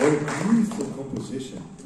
What a beautiful composition.